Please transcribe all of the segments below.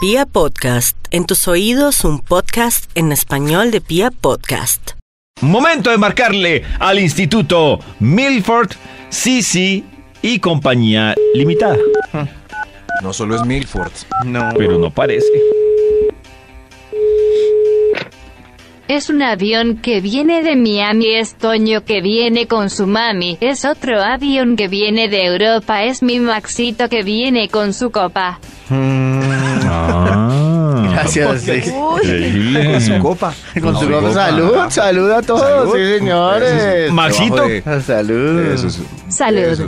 Pia Podcast, en tus oídos un podcast en español de Pia Podcast. Momento de marcarle al Instituto Milford, Sisi y compañía limitada. No solo es Milford. No. Pero no parece. Es un avión que viene de Miami, es Toño que viene con su mami, es otro avión que viene de Europa, es mi Maxito que viene con su copa. Ah, Gracias, sí. increíble. Con su copa. Con su copa. salud, salud a todos, Salud. sí, señores. Maxito. De- Salud. Eso es- Salud. eso.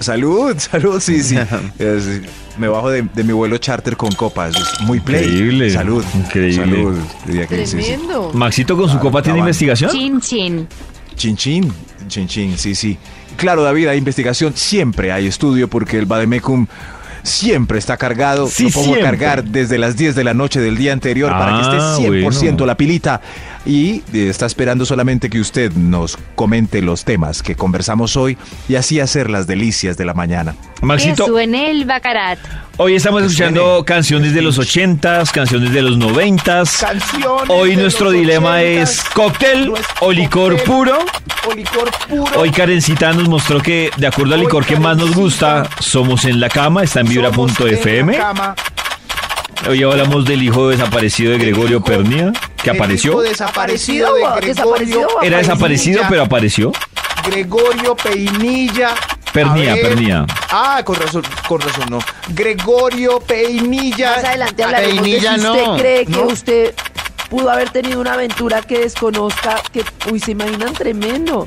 Salud, salud, sí, sí. Es- me bajo de, de mi vuelo charter con copas. Es muy play. Increíble, Salud. increíble. Salud. Diría que sí, sí. Tremendo. Maxito con su copa tiene investigación. Chin chin. Chin chin. Chin chin, sí, sí. Claro, David, hay investigación. Siempre hay estudio porque el Bademecum siempre está cargado. Sí, Lo pongo siempre. a cargar desde las 10 de la noche del día anterior para que Ah, esté 100% bueno. la pilita. Y eh, está esperando solamente que usted nos comente los temas que conversamos hoy y así hacer las delicias de la mañana. Que Maxito, suene el bacarat. hoy estamos Que escuchando suene. canciones de los ochentas, canciones de los noventas. Canciones Hoy nuestro dilema es cóctel o licor cóctel puro. O licor puro. Hoy Karencita nos mostró que de acuerdo al Hoy licor que más nos gusta, somos en la cama, está en vibra.fm. la cama. Hoy hablamos del hijo desaparecido de Gregorio Pernía, que apareció. desaparecido de ¿Desaparecido o- Gregorio. desaparecido Era desaparecido, pero apareció. Gregorio Peinilla. Pernía, A ver. Pernía. Ah, con razón, con razón, no. Gregorio Peinilla. Más adelante hablaremos de Peinilla si usted no. cree que ¿No? usted pudo haber tenido una aventura que desconozca, que, uy, se imaginan tremendo.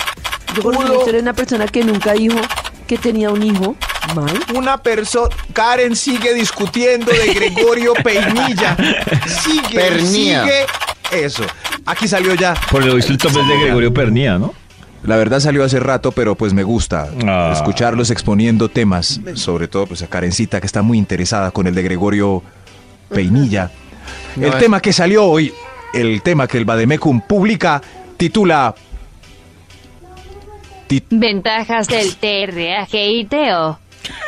Yo conocí la historia de una persona que nunca dijo que tenía un hijo. Mal. Una persona. Karen sigue discutiendo de Gregorio Peinilla. Sigue, Pernía. sigue. Eso. Aquí salió ya. Por lo visto el top es de Gregorio Pernía, ¿no? La verdad salió hace rato, pero pues me gusta Ah. escucharlos exponiendo temas, sobre todo pues a Karencita que está muy interesada con el de Gregorio Peinilla. No, el es- tema que salió hoy, el tema que el Bademecum publica, titula Tit- Ventajas del TRAG y TO.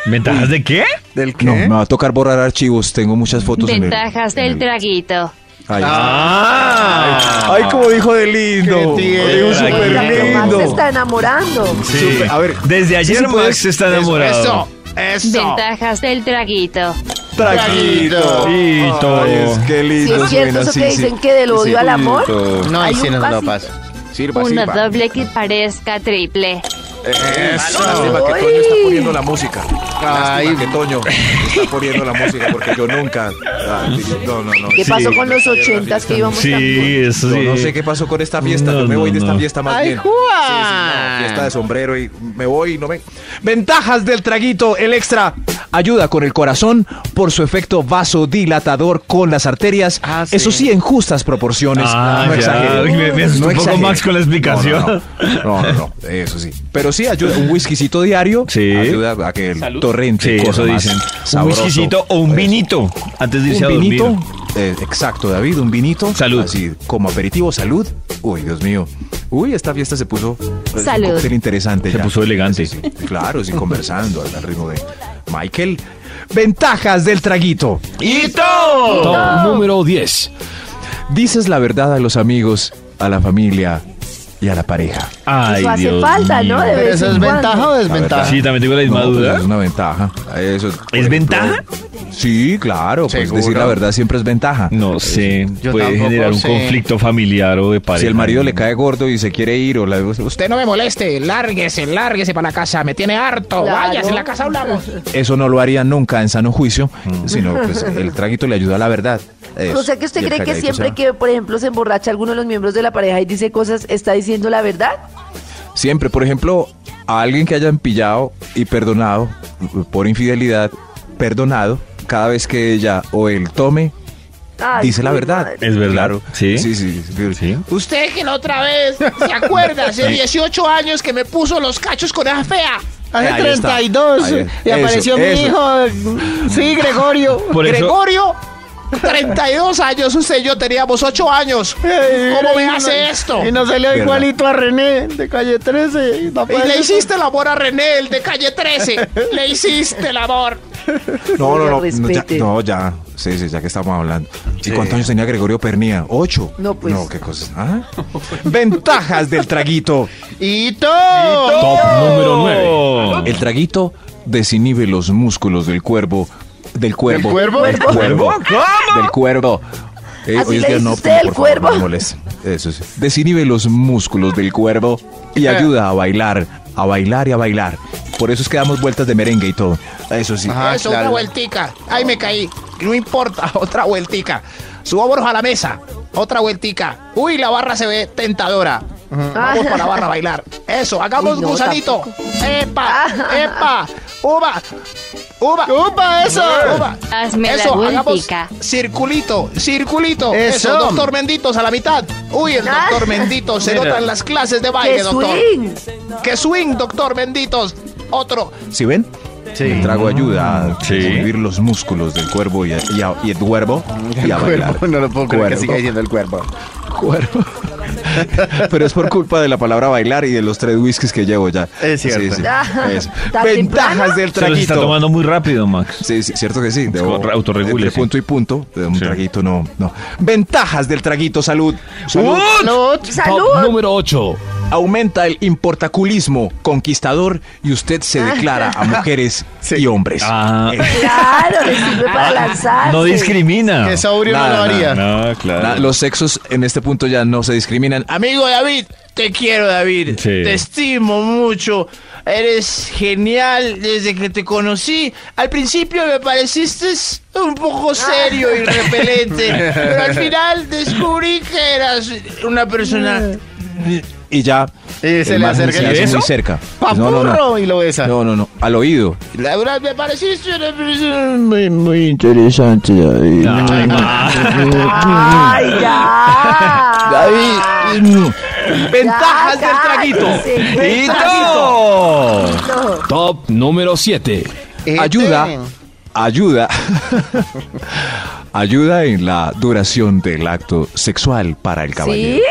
¿Ventajas de qué? ¿Del No, me va a tocar borrar archivos, tengo muchas fotos en el- Ventajas en del el- traguito. Ahí. Ah. Ay, como dijo de lindo. Dijo súper Max se lindo. está enamorando. Sí. Súper- a ver, Desde ayer sí, sí Max se está enamorado. Eso, eso. Ventajas del traguito. Traguito. Hito. Ay, es que Si lindo. es cierto eso sí, que sí. dicen que del odio Sí. al amor, No, hay ahí sí no lo paso. Sirva, Una sirva. doble que parezca triple. Eso. Lástima que Toño está poniendo la música. Lástima Ay. que Toño está poniendo la música porque yo nunca. Ay, no, no, no. ¿qué Sí. pasó con los ochentas que íbamos Sí, también? eso sí. no sé qué pasó con esta fiesta. No, yo me voy no, de esta no. fiesta más Ay, bien. Juan. Sí, sí, no, fiesta de sombrero y me voy y no me. Ventajas del traguito, el extra. Ayuda con el corazón por su efecto vasodilatador con las arterias. Ah, sí. Eso sí, en justas proporciones. Ah, no. Uy, me- me un poco. Max con la explicación. No, no, no, no, no, eso sí. Pero sí, ayuda. Un whiskycito diario Sí. ayuda a que el torrente Sí, eso dicen. Un whiskycito o un Eso. vinito antes de irse Un a dormir. vinito. eh, exacto, David, un vinito. Salud. Así, como aperitivo, salud. Uy, Dios mío. Uy, esta fiesta se puso Salud. un cóctel interesante. Se ya. puso elegante. Sí, sí, claro, sí, conversando al, ritmo de Michael. Ventajas del traguito. ¡Hito! número 10. Dices la verdad a los amigos, a la familia y a la pareja. Ay, Eso hace Dios falta, ¿no? De ¿Pero vez eso en es cuando. ventaja o desventaja? Sí, también tengo la misma No, pues duda. es una ventaja. Eso, por ¿Es ventaja? Sí, claro. Pues ¿Seguro? decir la verdad siempre es ventaja. No sé, Yo puede tampoco generar un sé. conflicto familiar o de pareja. Si el marido le cae gordo y se quiere ir o la Usted no me moleste, lárguese, lárguese para la casa, me tiene harto. Claro. Váyase, en la casa hablamos. eso no lo haría nunca en sano juicio, Mm. sino pues el traguito le ayuda a la verdad. Eso. O sea que usted Y el cree que calladito siempre va. que, por ejemplo, se emborracha alguno de los miembros de la pareja y dice cosas, está diciendo la verdad. Siempre, por ejemplo, a alguien que hayan pillado y perdonado por infidelidad, perdonado, cada vez que ella o él tome, Ay, dice la verdad. madre. Es verdad. Claro. Sí. Sí, sí. sí. Sí. Usted que la otra vez, ¿se acuerda? Hace 18 años que me puso los cachos con esa fea. Hace Ahí está. 32 Ahí, y eso, apareció mi eso. hijo. Sí, Gregorio. Por eso, Gregorio, 32 años, usted y yo teníamos 8 años. ¿Cómo me hace esto? Y no salió igualito a René de calle 13. y no Y puede le hiciste el amor a René, el de calle 13. Le hiciste el amor. No, no, no, no, ya, Respete. no, ya. Sí, sí, ya que estamos hablando. ¿Y cuántos años tenía Gregorio Pernía? ¿Ocho? No, pues. No, qué cosas. ¿Ah? Ventajas del traguito. Y todo. Top número 9. El traguito desinhibe los músculos del cuervo. Del cuervo. ¿Del cuervo? Del cuervo. Del cuervo. Eh, ¿Así oye, es le que dice no, usted el favor, cuervo? no. Eso sí. Desinhibe los músculos del cuervo y ayuda a bailar, a bailar y a bailar. Por eso es que damos vueltas de merengue y todo. Eso sí. Ajá, Eso, claro. una vueltica. Ahí me caí. No importa, otra vueltica. Subámonos a la mesa. Otra vueltica. Uy, la barra se ve tentadora. Vamos para la barra a bailar. Eso, hagamos Uy, no, gusanito. tampoco. ¡Epa! ¡Epa! ¡Uva! ¡Uva! ¡Upa, eso! ¡Uva! Hazme la Eso, hagamos vueltica. circulito, circulito. Eso. Eso, doctor Menditos a la mitad. Uy, el Ah. doctor Menditos se nota en las clases de baile, ¡Qué doctor. swing! ¡Qué swing, doctor Menditos! Otro. ¿Sí ven? Sí. El trago ayuda a Sí. desinhibir los músculos del cuervo y, a- y, a- y el cuervo y a bailar. No lo puedo creer que Cuervo. siga diciendo el cuervo. Cuervo. Pero es por culpa de la palabra bailar y de los tres whiskies que llevo ya. Es cierto. Eso. ¿Tan Ventajas del Se los está traguito. tomando muy rápido, Max. Sí, sí, cierto que sí. Debo, autorregúlese. entre punto y punto, de un Sí. traguito no, no. Ventajas del traguito, salud. Salud. Salud. ¡Salud! Top número 8. Aumenta el importaculismo conquistador y usted se declara a mujeres y hombres. Ah. Claro, le sirve para lanzarse. No discrimina. Que sobrio no lo haría. No, claro. na- los sexos en este punto ya no se discriminan. Amigo David, te quiero David, Sí. te estimo mucho, eres genial desde que te conocí. Al principio me pareciste un poco serio y repelente, pero al final descubrí que eras una persona... Y ya. Y se le acerca se y hace ¿eso? muy cerca. ¡Papurro! No, no, no. Y lo besa. No, no, no. Al oído. La verdad me pareciste una persona... Muy, muy interesante. ¡Ay, ya! David. Ventajas Ya, del traguito. Y todo. No. Top número 7. Este. Ayuda. Ayuda. ayuda en la duración del acto sexual para el caballero.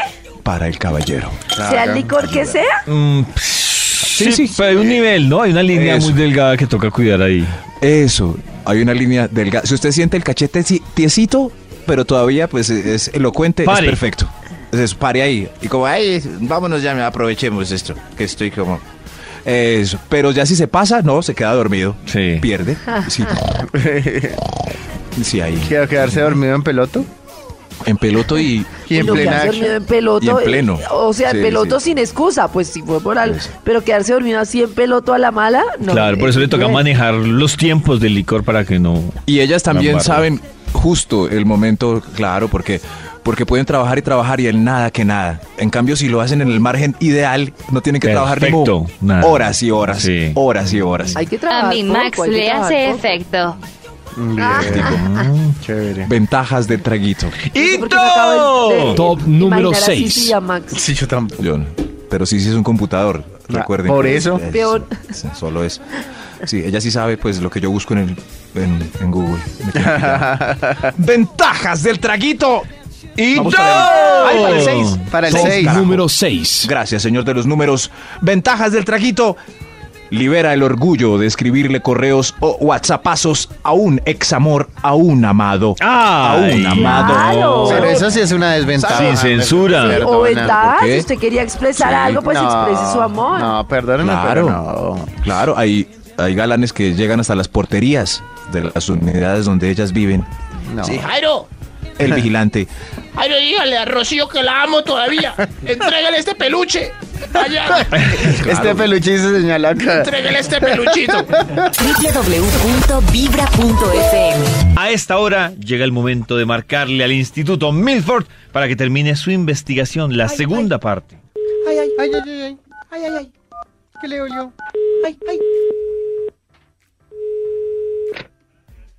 Para el caballero. Sea el licor que sea. Mm, sí, sí, pero hay un nivel, ¿no? Hay una línea Eso. muy delgada que toca cuidar ahí. Eso. Hay una línea delgada. Si usted siente el cachete si- tiesito, pero todavía pues es elocuente, Pare. es perfecto. Entonces, pare ahí. Y como, ay, vámonos ya, aprovechemos esto, que estoy como... Eso. Pero ya si se pasa, no, se queda dormido. Sí. Pierde. Sí. Sí, ahí. ¿Quiero quedarse dormido en peloto? En peloto y... Y en plena quedarse dormido en peloto. Y en pleno. O sea, en Sí, peloto sí. sin excusa, pues si fue por algo. Eso. Pero quedarse dormido así en peloto a la mala, no. claro, por eso le toca Eh, manejar los tiempos del licor para que no. Y ellas también saben justo el momento, claro, porque porque pueden trabajar y trabajar y el nada que nada. En cambio, si lo hacen en el margen ideal, no tienen que trabajar ni Perfecto, mo- nada. horas y horas, Sí. horas y horas. Hay que A trabajar. mi poco, Max le trabajar hace poco. efecto. Bien. Chévere. Ventajas del traguito. De- de Top número imaginar así, seis. sí, a Max. Sí, yo tampoco. Yo. Pero sí, sí es un computador. Ah, Recuerden. por que eso. es- Peor. es- solo es. Sí, ella sí sabe pues lo que yo busco en, el, en, en Google. Ventajas del traguito. Y Vamos para el- Ay, para el seis. Para el 6. número 6. Gracias, señor de los números. Ventajas del traguito. Libera el orgullo de escribirle correos o whatsappazos a un examor, a un amado. a Ay. un amado. Claro. Pero eso sí es una desventaja. Sin censura. Sí, o ventaja, si usted quería expresar Sí. algo, pues No, exprese su amor. No, perdóneme, Claro. pero no. Claro, hay, hay galanes que llegan hasta las porterías de las unidades donde ellas viven. No. Sí, Jairo, El vigilante. Jairo, dígale a Rocío que la amo todavía. Entrégale este peluche. Allá, Este peluche se señala acá. entrégale este peluchito. www.vibra.fm A esta hora llega el momento de marcarle al Instituto Milford para que termine su investigación, la segunda parte. Ay, ay, ay, ay, ay, ay, ay, ay. ¿Qué le olió? Ay, ay.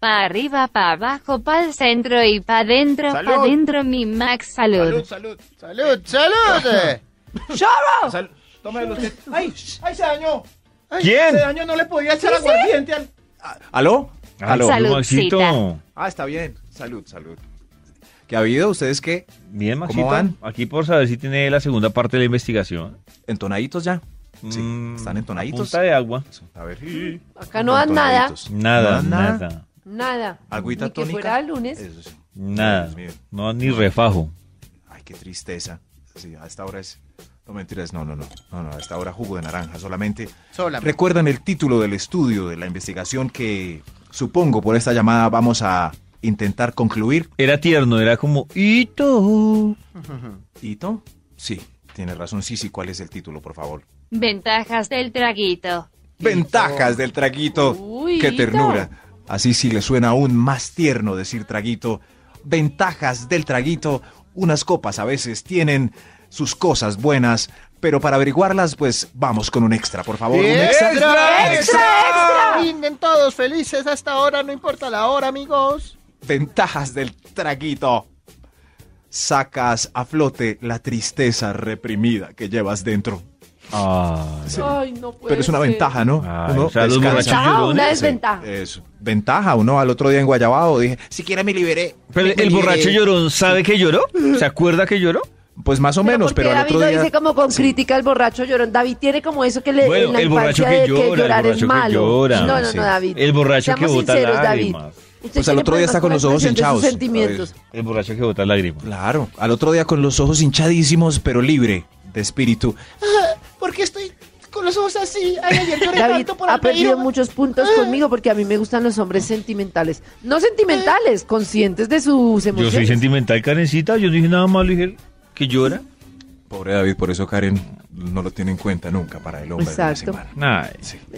Pa' arriba, pa' abajo, pa' el centro y pa' dentro, Salud. pa' dentro, mi Max, salud. salud. Salud, salud. Salud. Tómelo usted. ¡Ay! ¡Ay, se dañó! ¿Quién? Se dañó, no le podía echar aguardiente al... ¿Aló? ¿Aló? Saludcita. Ah, está bien. Salud, salud. ¿Qué ha habido? ¿Ustedes qué? Bien, Maxito. van? Aquí por saber si tiene la segunda parte de la investigación. ¿Entonaditos ya? Sí, Mm, están entonaditos. Punta de agua. A ver. Acá no dan nada. Entonaditos. Nada, No, nada. nada. Nada. ¿Agüita Ni que tónica? fuera lunes. Eso sí. Nada. No, ni refajo. Ay, qué tristeza. Sí, a esta hora es. No mentiras, no, no, no. No, no, a esta hora jugo de naranja solamente. Solamente. ¿Recuerdan el título del estudio, de la investigación que supongo por esta llamada vamos a intentar concluir? Era tierno, era como, Ito. ¿Hito? Sí, tiene razón. Sí, sí, ¿cuál es el título, por favor? Ventajas del traguito. Ventajas del traguito. Uy, ¡Qué ternura! Así sí le suena aún más tierno decir traguito. Ventajas del traguito. Unas copas a veces tienen sus cosas buenas, pero para averiguarlas, pues vamos con un extra, por favor. Un extra. ¡Extra! ¡Extra! Brinden todos felices hasta ahora, no importa la hora, amigos. Ventajas del traguito. Sacas a flote la tristeza reprimida que llevas dentro. Ah, Ay, no puede Pero es una ser. ventaja, ¿no? Ay, Uno o sea, descansa. borrachos ¿Ventaja o llorones. una Sí, desventaja? eso. Ventaja, uno al otro día en Guayabao dije, siquiera me liberé. Pero Me el borracho liberé". llorón, ¿sabe que lloró? ¿Se acuerda que lloró? Pues más o menos, ¿por qué pero al David otro lo día. dice como con crítica el borracho llorón. David tiene como eso que le Bueno, en la el borracho que llora, el que llorar borracho es que malo. llora. no, no, Sí. no, David. El borracho que bota sinceros, lágrimas. David. Usted Pues al otro día está con los ojos hinchados. sentimientos. El borracho que bota lágrimas. Claro, al otro día con los ojos hinchadísimos, pero libre de espíritu. ¿Por qué estoy con los ojos así? Ay, ayer lloré David tanto por ha perdido muchos puntos conmigo porque a mí me gustan los hombres sentimentales. No sentimentales, conscientes de sus Yo emociones. soy sentimental, Karencita. Yo no dije nada malo, dije que llora. Pobre David, por eso Karen no lo tiene en cuenta nunca para el hombre Exacto. de la semana. Ay, Sí.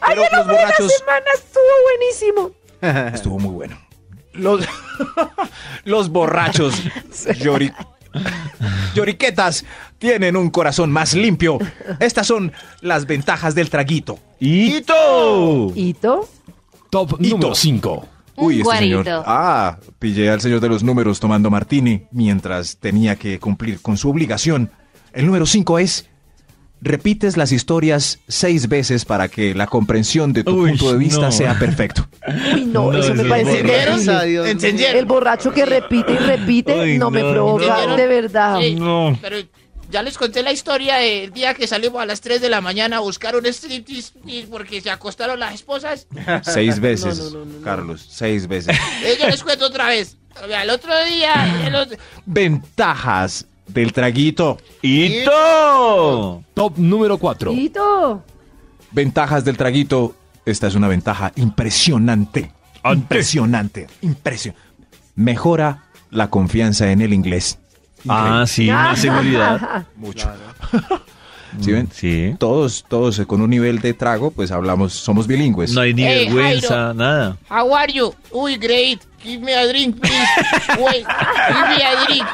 Ay, el los hombre de la borrachos- semana estuvo buenísimo. Estuvo muy bueno. Los, los borrachos llori- lloriquetas tienen un corazón más limpio. Estas son las ventajas del traguito. ¡Hito! ¿Hito? Top Hito. número 5. Un este señor. Ah, pillé al señor de los números tomando martini mientras tenía que cumplir con su obligación. El número 5 es repites las historias seis veces para que la comprensión de tu Uy, punto de vista no. sea perfecto. Uy, no, No, eso me parece. ¿Entendieron? El borracho que repite y repite Ay, no, me no, provoca, ¿entendieron? de verdad. Sí, No. Pero ya les conté la historia del día que salimos a las 3 de la mañana a buscar un striptease y porque se acostaron las esposas. Seis veces, No, no, no, no, no. Carlos, seis veces. Eh, Yo les cuento otra vez. Al otro día, el otro- Ventajas del traguito. ¡Hito! Top número 4. ¿Hito? Ventajas del traguito. Esta es una ventaja impresionante. Ante. Impresionante. Impresionante. Mejora la confianza en el inglés. Ah, sí, más seguridad. Mucho. ¿Sí ven? Sí. Todos, todos eh, con un nivel de trago, pues hablamos, somos bilingües. No hay ni Hey, vergüenza, Jairo. nada. How are you? Uy, great. Give me a drink, please. Wait, give me a drink.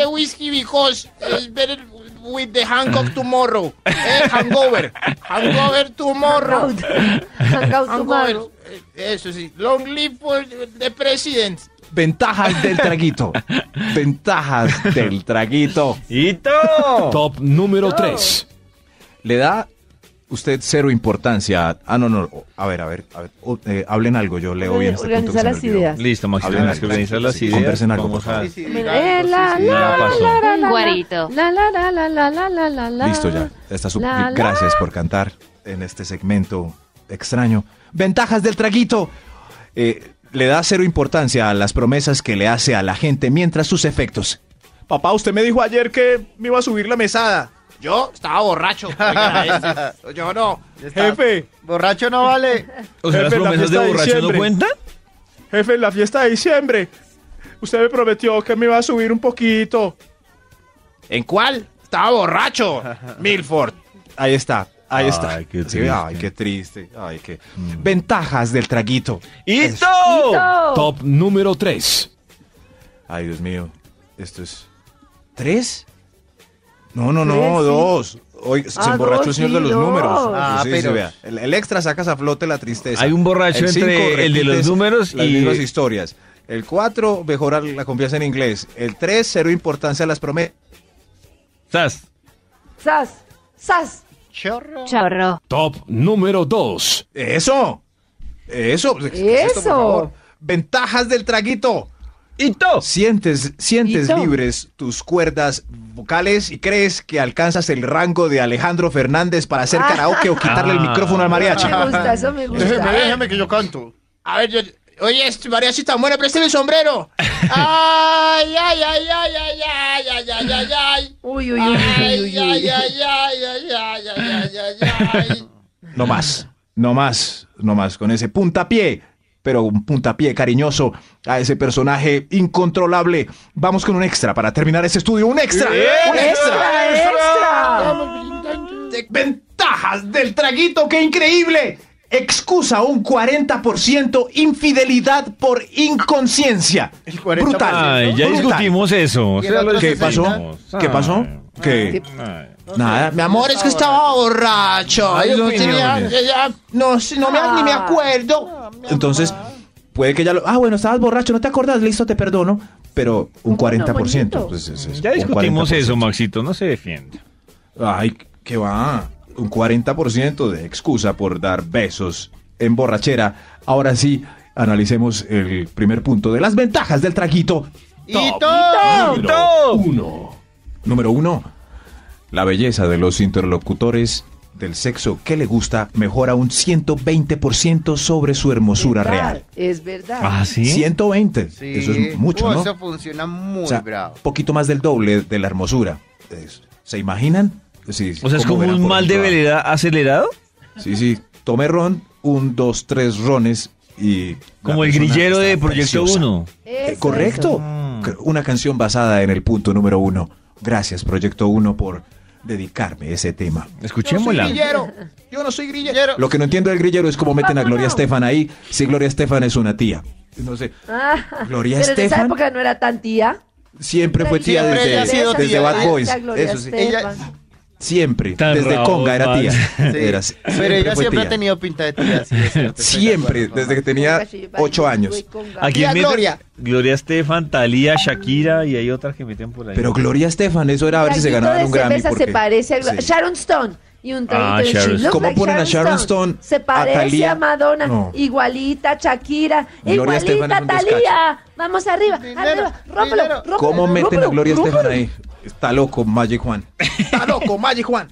The whiskey because it's better with the Hancock tomorrow. Eh, hangover. Hangover tomorrow. Hangover. Eh, Eso sí. Long live for the president. Ventajas del traguito. Ventajas del traguito. ¡Hito! Top número 3. Le da usted cero importancia. Ah, no, no. A ver, a ver, a ver. o- eh, hablen algo, yo leo bien este punto. Organiza que se me las ideas. Listo, Maxi, organizar las Sí, ideas. conversen algo, por favor. La, la, la, la, la, guarito. La, la, la, la, la, la, la, la, la. Listo ya. Está su- La, la. Gracias por cantar en este segmento extraño. Ventajas del traguito. Eh, le da cero importancia a las promesas que le hace a la gente mientras sus efectos. Papá, usted me dijo ayer que me iba a subir la mesada. Yo estaba borracho. Oiga, yo no. Jefe, Borracho no vale. O sea, las Jefe, la promesas de fiesta de borracho no diciembre. cuentan. jefe, en la fiesta de diciembre. Usted me prometió que me iba a subir un poquito. ¿En cuál? Estaba borracho. Milford. Ahí está. Ahí Ay, está. qué Sí, triste. ay, qué triste. Ay, qué. Ventajas del traguito. Hito. Top número 3. Ay, Dios mío. Esto es. ¿Tres? No, no, no, dos. Hoy se Ah, emborrachó dos, el señor sí, de los dos. números. Ah, Sí, sí, pero- vea. El, el extra sacas a flote la tristeza. Hay un borracho El entre cinco, el de los números las y- mismas historias. El 4, mejorar la confianza en inglés. El 3, cero importancia a las promesas. ¿Sas? Sas, sas. Chorro. Chorro. Top número 2. ¡Eso! ¡Eso! ¿Qué es esto, por Eso. favor? Ventajas del traguito. Sientes, sientes libres tus cuerdas vocales y crees que alcanzas el rango de Alejandro Fernández para hacer karaoke o quitarle el Ah. micrófono al mariachi. Me gusta, eso me gusta. Déjeme, déjeme que yo canto. A ver, yo. Oye, este mariachi tan bueno, présteme el sombrero. Ay, ay, ay, ay, ay, ay, ay, ay, ay, ay. Uy, uy, uy, uy, Ay, uy, ay, uy. ay, ay, ay, ay, ay, ay, ay, ay. No más, no más, no más con ese puntapié, pero un puntapié cariñoso a ese personaje incontrolable. Vamos con un extra para terminar este estudio. ¡Un extra! ¡Un extra! ¡Extra, extra! Ventajas del traguito, qué increíble. Excusa un 40% infidelidad por inconsciencia. El 40%. Brutal. Ay, ya brutal. discutimos eso. o ¿Y sea, el lo otro ¿Qué pasó? ¿Qué pasó? ¿Qué? Nada. Mi amor, es que estaba borracho. Ay, no tenía- ya- ya- no, si no me, ni me acuerdo. Entonces, puede que ya lo. Ah, bueno, estabas borracho, no te acordás, listo, te perdono. Pero un Bueno, 40%. bonito. pues, es- es Ya discutimos 40%. eso, Maxito. No se defiende. Ay, ¿qué va? Un 40% de excusa por dar besos en borrachera. Ahora sí, analicemos el primer punto de las ventajas del traguito. ¡Hito! Número uno. Número uno. La belleza de los interlocutores del sexo que le gusta mejora un 120% sobre su hermosura ¿Verdad? real. Es verdad. Ah, sí. 120. Eso es mucho, Oh, ¿no? Eso funciona muy O sea, bravo. poquito más del doble de la hermosura. Es- ¿Se imaginan? Sí, O sea, es ¿cómo como un mal de velera acelerado. Sí, sí. Tome ron, un, dos, tres rones y... Como el grillero de Proyecto preciosa. 1. Eh, correcto. eso. Una canción basada en el punto número uno. Gracias, Proyecto 1, por dedicarme a ese tema. Escuchémosla. grillero. Yo no soy grillero. Lo que no entiendo del grillero es cómo meten a Gloria Estefan ahí, si Gloria Estefan es una tía. No sé, Ah, Gloria pero en esa Estefan época no era tan tía. siempre fue tía Siempre ella desde, desde tía. Bad Boys. Eso sí. Estefan. Siempre, Tan desde Conga era tía. Sí. Era- Pero ella siempre tía. ha tenido pinta de tía. sí, cierto, Siempre, acuerdo. desde que tenía ocho años. Aquí meten Gloria. Gloria Estefan, Talía, Shakira y hay otras que meten por ahí. Pero Gloria Estefan, eso era a ver si se ganaban un Grammy. porque- se parece a Glo- Sí. Sharon Stone. Y un traguito Ah, de Sharon ¿Cómo like ponen a Sharon Stone, Se parece a, Thalía? Madonna. No. Igualita, Shakira. Gloria igualita. Talía. Vamos arriba, Dinero, arriba. Rómpelo, ¿Cómo meten a Gloria. Estefan ahí? Está loco, Magic Juan. Está loco, Magic Juan.